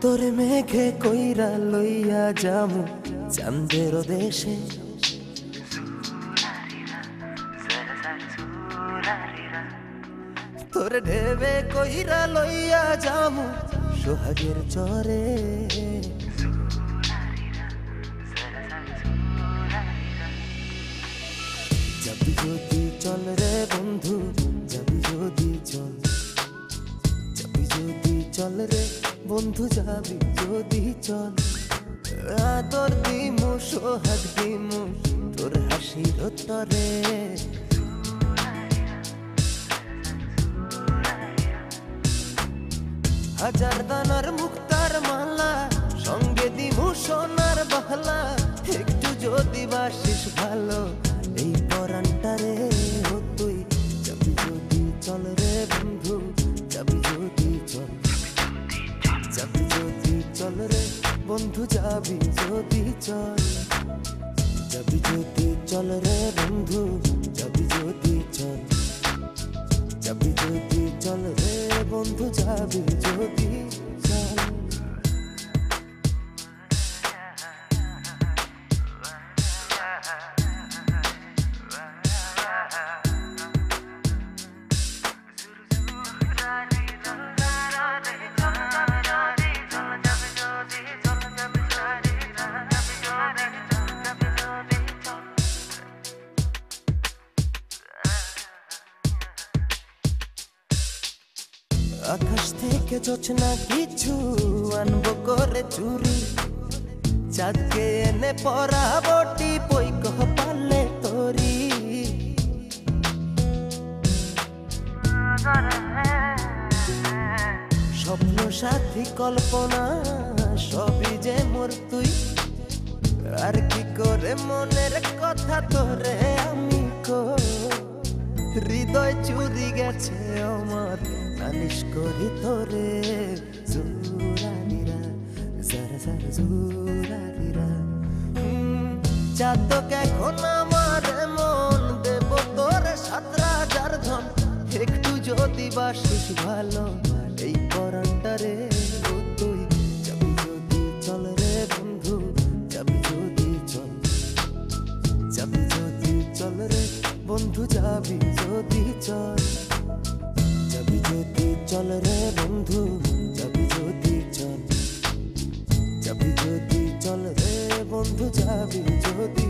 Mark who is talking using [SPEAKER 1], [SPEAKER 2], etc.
[SPEAKER 1] তোরে মেঘে কইরা লইয়া যামু চান্দের দেশে। তোরে ঢেবে কইরা লইয়া যামু সোহাগের চরে। যদি চল রে বন্ধু, যাবি যদি চল। যাবি যদি চল রে বন্ধু, যাবি যদি চল। আদর দিমু, সোহাগ দিমু, তোর হাসির তরে। হাজার দানার মুক্তার মালা, সঙ্গে দিমু সোনার বাহলা। বন্ধু, যাবি যদি চল। যাবি যদি চল রে বন্ধু, যাবি যদি চল। যাবি যদি চল রে বন্ধু, যাবি যদি আকাশ থেকে না কিছু আনব করে চুরি। চাঁদকে এনে পরাবটি বই কহ পারলে তোরি। স্বপ্ন সাথী কল্পনা, সবই যে মোর তুই। আর কি করে মনের কথা তোরে আমি কো হৃদয় চুরি গেছে আমার। নালিশ করি তোরে, জুরানিরা জারা জারা জুরানিরা। চাতক এখন আমার মন দেব তোরে সাত রাজার ধন। একটু যদি বাসিস ভালো, এই পরানটারে ও তুই। যাবি যদি চল রে বন্ধু, যাবি যদি চল। যাবি যদি চল রে বন্ধু, যাবি যদি চল। চল রে বন্ধু যাবি যদি চল। যাবি যদি চল রে বন্ধু যাবি যদি